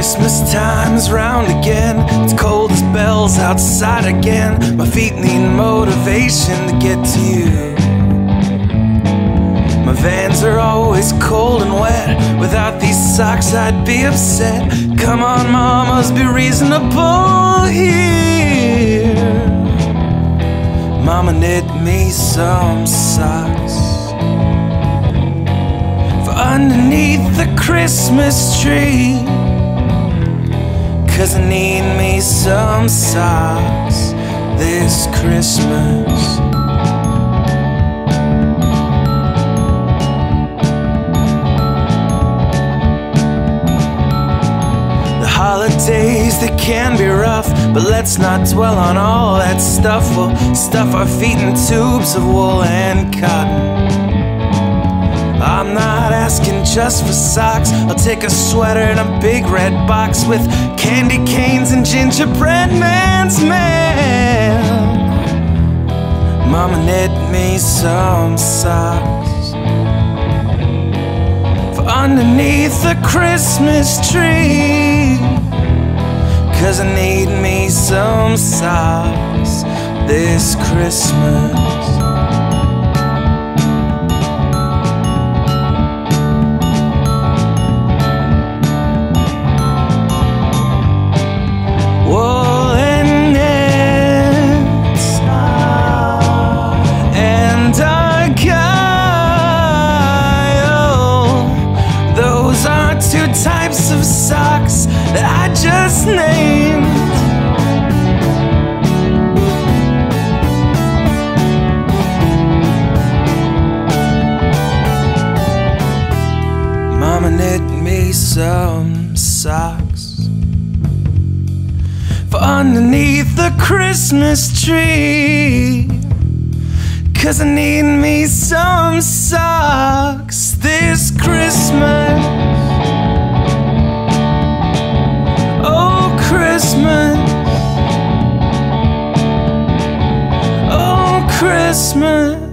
Christmas time is round again. It's cold as bells outside again. My feet need motivation to get to you. My vans are always cold and wet. Without these socks, I'd be upset. Come on, mamas, be reasonable here. Mama knit me some socks for underneath the Christmas tree. Cause I need me some socks this Christmas. The holidays, they can be rough, but let's not dwell on all that stuff. We'll stuff our feet in tubes of wool and cotton. I'm not asking just for socks. I'll take a sweater and a big red box with candy canes and gingerbread man's mail. Mama knit me some socks for underneath the Christmas tree. Cause I need me some socks this Christmas. Of socks that I just named. Mama knit me some socks for underneath the Christmas tree. Cause I need me some socks Christmas